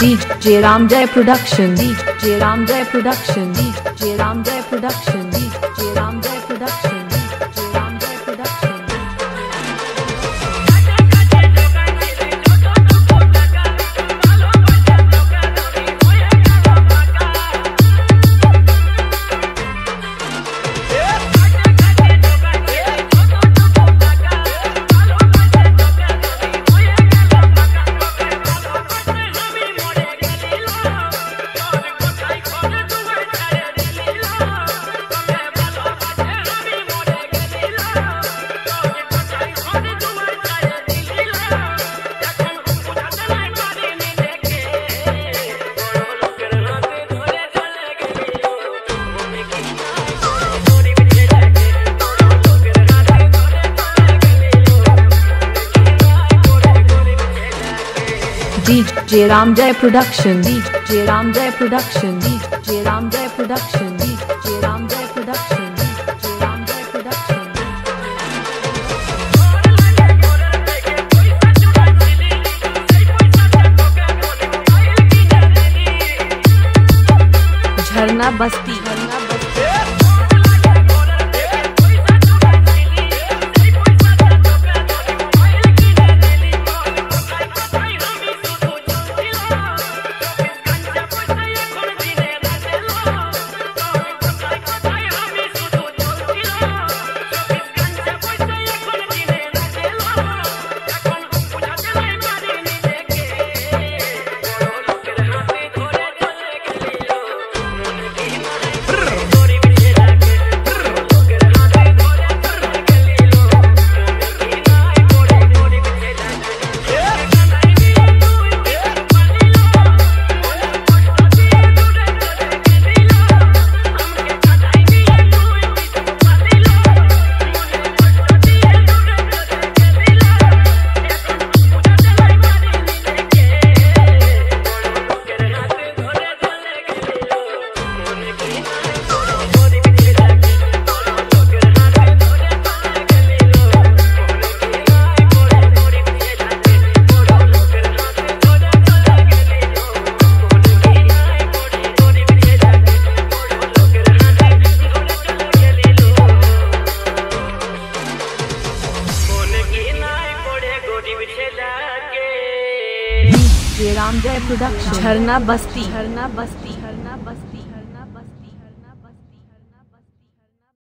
जी जय राम जय प्रोडक्शन। जी जय राम जय प्रोडक्शन। जी जय राम जय प्रोडक्शन। जी जय राम जय प्रोडक्शन। डीजे राम जय प्रोडक्शन डीजे राम जय प्रोडक्शन डीजे राम जय production DJ Ram Jai production Basti. DJ production. Jharna Basti. Jharna बस्ती झरना बस्ती।